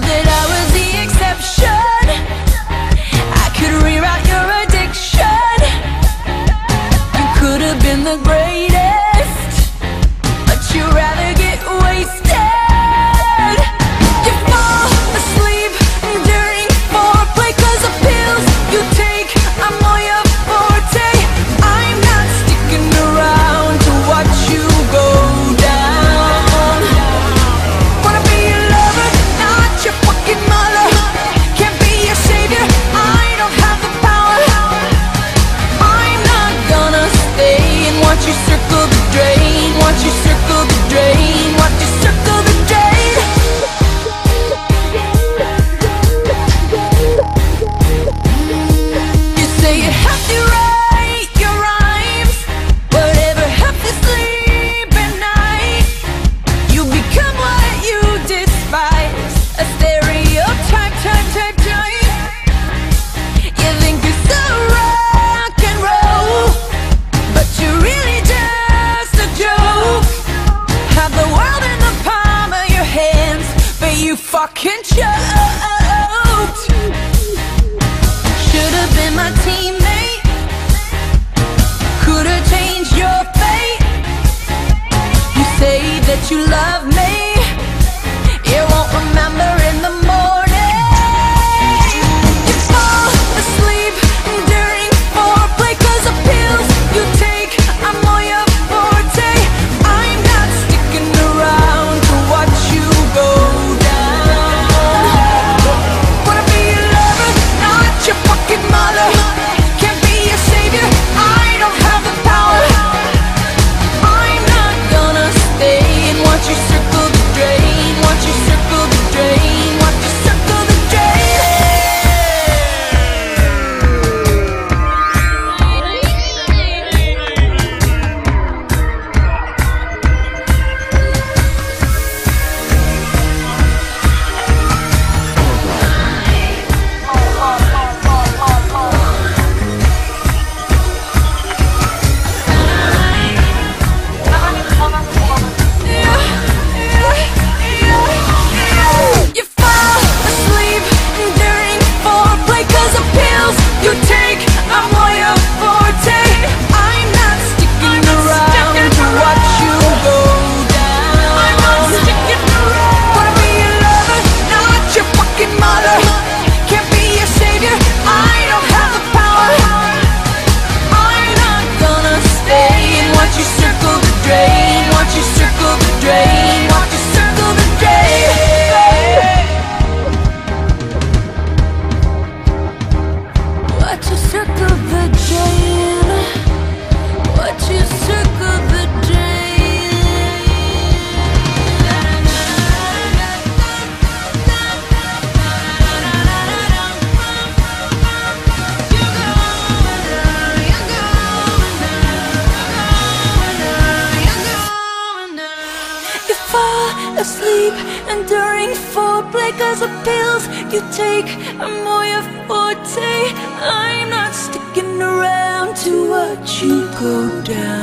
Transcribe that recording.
that I fucking choked Should've been my teammate. Could've changed your fate. You say that you love me. Asleep And during foreplay Cause the pills you take are more forte. I'm not sticking around to watch you go down